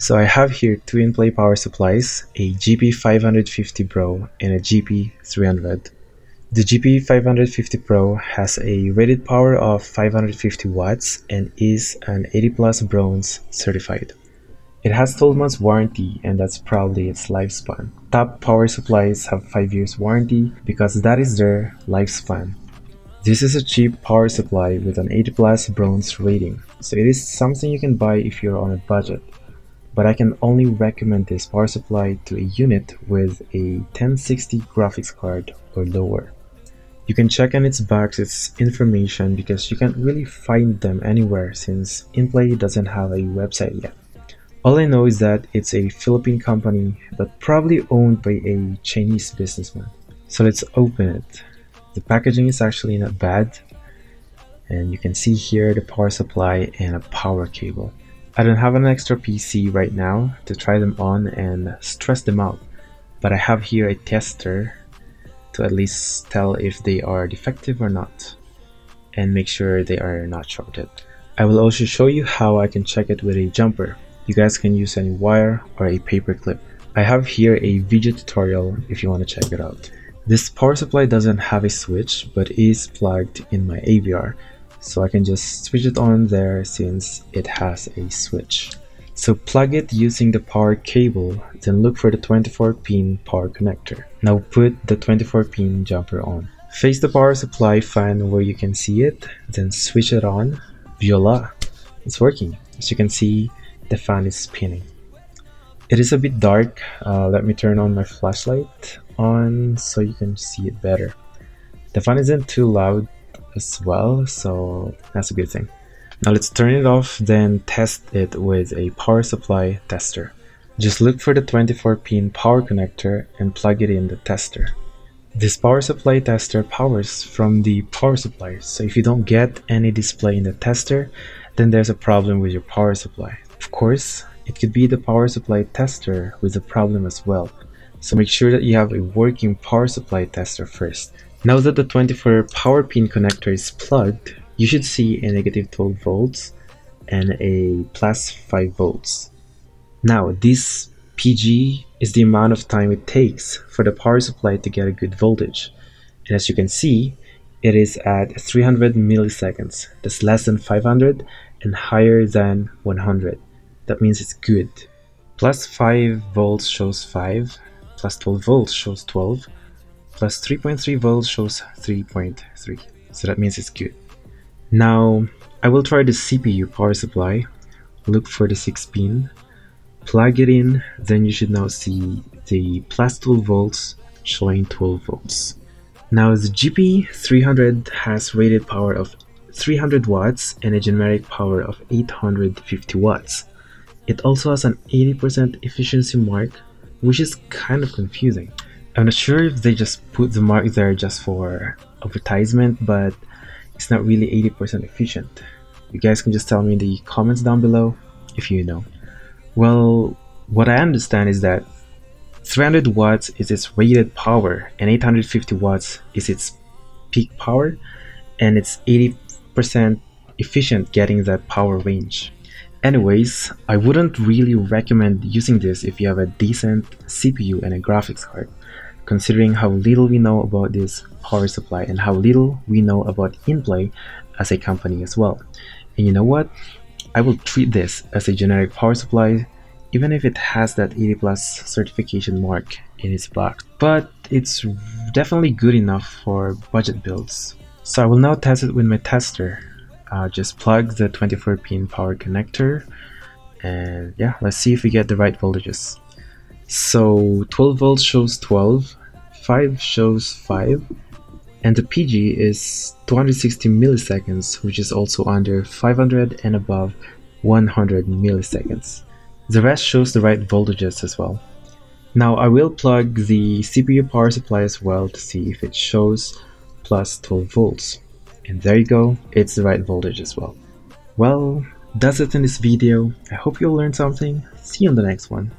So I have here two Inplay power supplies, a GP550 Pro and a GP300. The GP550 Pro has a rated power of 550 watts and is an 80 plus bronze certified. It has 12 months warranty and that's probably its lifespan. Top power supplies have 5 years warranty because that is their lifespan. This is a cheap power supply with an 80 plus bronze rating, so it is something you can buy if you're on a budget. But I can only recommend this power supply to a unit with a 1060 graphics card or lower. You can check on its box its information because you can't really find them anywhere since InPlay doesn't have a website yet. All I know is that it's a Philippine company but probably owned by a Chinese businessman. So let's open it. The packaging is actually not bad and you can see here the power supply and a power cable. I don't have an extra PC right now to try them on and stress them out but I have here a tester to at least tell if they are defective or not and make sure they are not shorted. I will also show you how I can check it with a jumper. You guys can use any wire or a paper clip. I have here a video tutorial if you want to check it out. This power supply doesn't have a switch but is plugged in my AVR so I can just switch it on there since it has a switch. So plug it using the power cable, then look for the 24 pin power connector. Now put the 24 pin jumper on. Face the power supply fan where you can see it, then switch it on. Voila! It's working. As you can see, the fan is spinning. It is a bit dark. Uh, let me turn on my flashlight on so you can see it better. The fan isn't too loud as well, so that's a good thing. Now let's turn it off, then test it with a power supply tester. Just look for the 24 pin power connector and plug it in the tester. This power supply tester powers from the power supply, so if you don't get any display in the tester, then there's a problem with your power supply. Of course, it could be the power supply tester with a problem as well, so make sure that you have a working power supply tester first. Now that the 24 power pin connector is plugged, you should see a negative 12 volts and a plus 5 volts. Now this PG is the amount of time it takes for the power supply to get a good voltage. And as you can see, it is at 300 milliseconds. That's less than 500 and higher than 100 that means it's good. Plus 5 volts shows 5, plus 12 volts shows 12, plus 3.3 volts shows 3.3. So that means it's good. Now, I will try the CPU power supply, look for the 6 pin, plug it in, then you should now see the plus 12 volts showing 12 volts. Now the GP300 has rated power of 300 watts and a generic power of 850 watts. It also has an 80% efficiency mark, which is kind of confusing. I'm not sure if they just put the mark there just for advertisement, but it's not really 80% efficient. You guys can just tell me in the comments down below if you know. Well, what I understand is that 300 watts is its rated power and 850 watts is its peak power and it's 80% efficient getting that power range. Anyways, I wouldn't really recommend using this if you have a decent CPU and a graphics card, considering how little we know about this power supply and how little we know about InPlay as a company as well. And you know what? I will treat this as a generic power supply even if it has that 80 plus certification mark in its box. But it's definitely good enough for budget builds. So I will now test it with my tester uh, just plug the 24 pin power connector and yeah let's see if we get the right voltages so 12 volts shows 12 5 shows 5 and the PG is 260 milliseconds which is also under 500 and above 100 milliseconds the rest shows the right voltages as well now I will plug the CPU power supply as well to see if it shows plus 12 volts and there you go, it's the right voltage as well. Well, that's it in this video. I hope you learned something. See you on the next one.